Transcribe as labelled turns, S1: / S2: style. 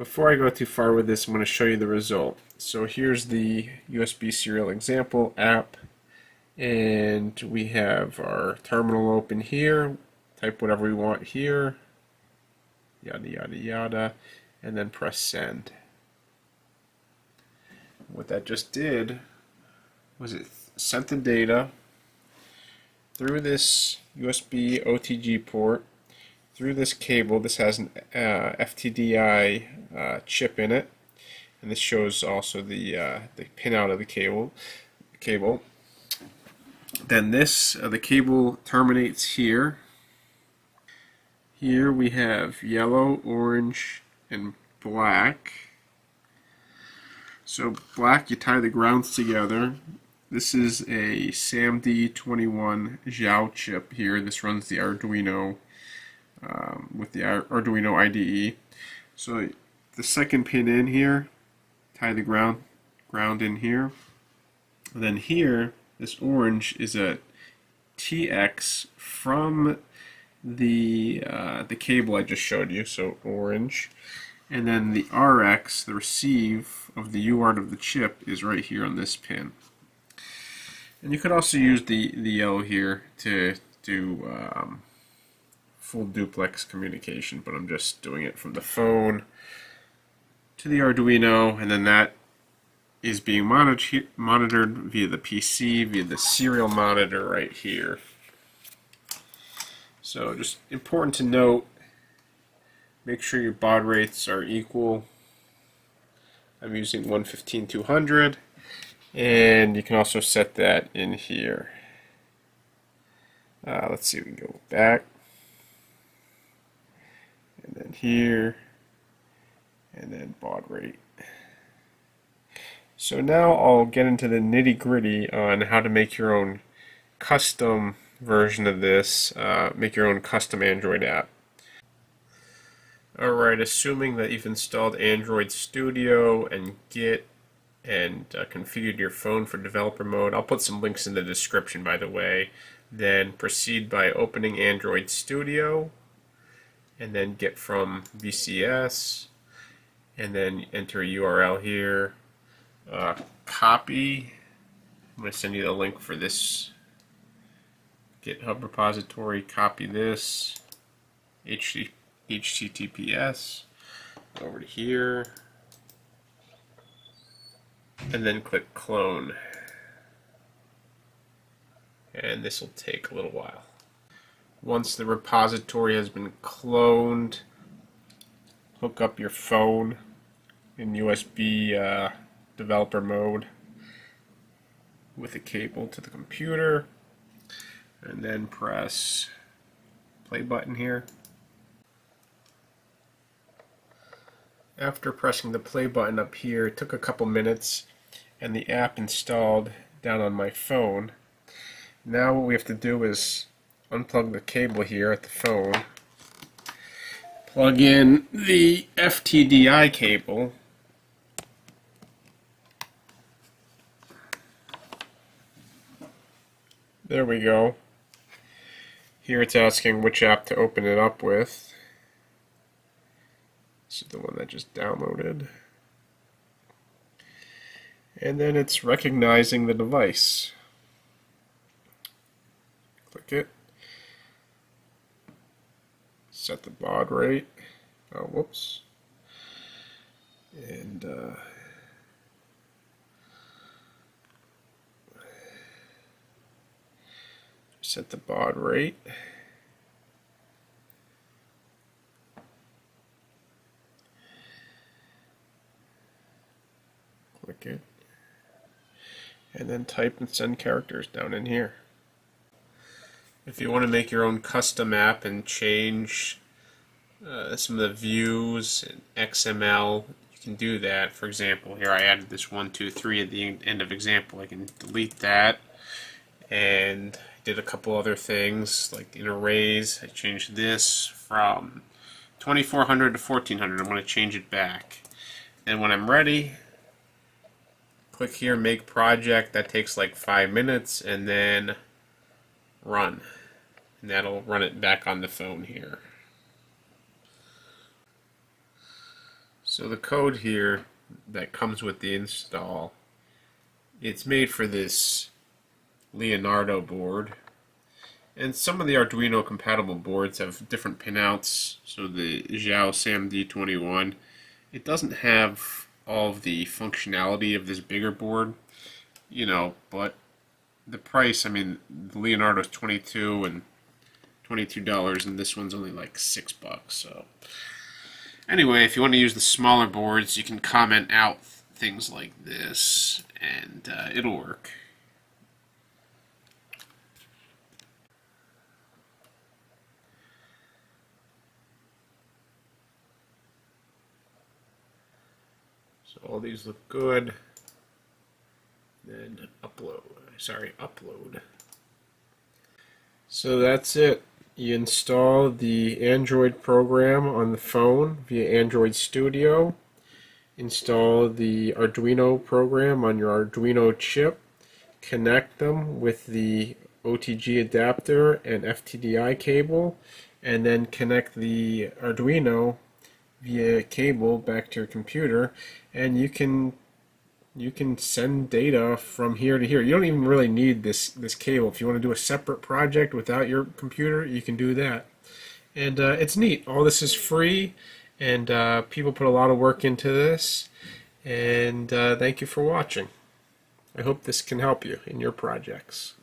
S1: Before I go too far with this, I'm going to show you the result. So here's the USB serial example app, and we have our terminal open here. Type whatever we want here, yada yada yada, and then press send. What that just did was it sent the data through this USB OTG port through this cable. This has an uh, FTDI uh, chip in it, and this shows also the uh, the pinout of the cable. Cable. Then this uh, the cable terminates here. Here we have yellow, orange, and black. So black, you tie the grounds together. This is a SAMD21 Xiao chip here. This runs the Arduino um, with the Arduino IDE. So the second pin in here, tie the ground ground in here. And then here, this orange is a TX from the uh, the cable I just showed you, so orange. And then the RX, the receive of the UART of the chip, is right here on this pin. And you could also use the, the yellow here to do um, full duplex communication, but I'm just doing it from the phone to the Arduino, and then that is being monitored monitored via the PC, via the serial monitor right here. So just important to note, make sure your baud rates are equal. I'm using 115-200, and you can also set that in here. Uh, let's see, we can go back and then here, and then baud rate. So now I'll get into the nitty gritty on how to make your own custom version of this, uh, make your own custom Android app. Alright, assuming that you've installed Android Studio and Git and uh, configured your phone for developer mode, I'll put some links in the description by the way, then proceed by opening Android Studio and then get from VCS and then enter a URL here. Uh, copy. I'm going to send you the link for this GitHub repository. Copy this. HTTPS over to here. And then click clone. And this will take a little while once the repository has been cloned, hook up your phone in USB uh, developer mode with a cable to the computer and then press play button here. After pressing the play button up here, it took a couple minutes and the app installed down on my phone. Now what we have to do is unplug the cable here at the phone, plug in the FTDI cable, there we go. Here it's asking which app to open it up with. This is the one that just downloaded. And then it's recognizing the device. Click it set the baud rate. Oh, whoops. And uh, set the baud rate. Click it. And then type and send characters down in here. If you want to make your own custom app and change uh, some of the views and XML, you can do that. For example, here I added this one, two, three at the end of example. I can delete that and did a couple other things like in arrays. I changed this from 2400 to 1400. I'm going to change it back. And when I'm ready, click here, make project. That takes like five minutes, and then run. And that'll run it back on the phone here. So the code here that comes with the install, it's made for this Leonardo board. And some of the Arduino compatible boards have different pinouts. So the Xiao SAMD21, it doesn't have all of the functionality of this bigger board, you know, but the price, I mean, the Leonardo's 22 and $22 and this one's only like 6 bucks, so anyway, if you want to use the smaller boards, you can comment out things like this and uh, it'll work. So all these look good. Then upload. Sorry, upload. So that's it. You install the Android program on the phone via Android Studio. Install the Arduino program on your Arduino chip. Connect them with the OTG adapter and FTDI cable. And then connect the Arduino via cable back to your computer. And you can you can send data from here to here. You don't even really need this this cable. If you want to do a separate project without your computer, you can do that. And uh, it's neat. All this is free, and uh, people put a lot of work into this. And uh, thank you for watching. I hope this can help you in your projects.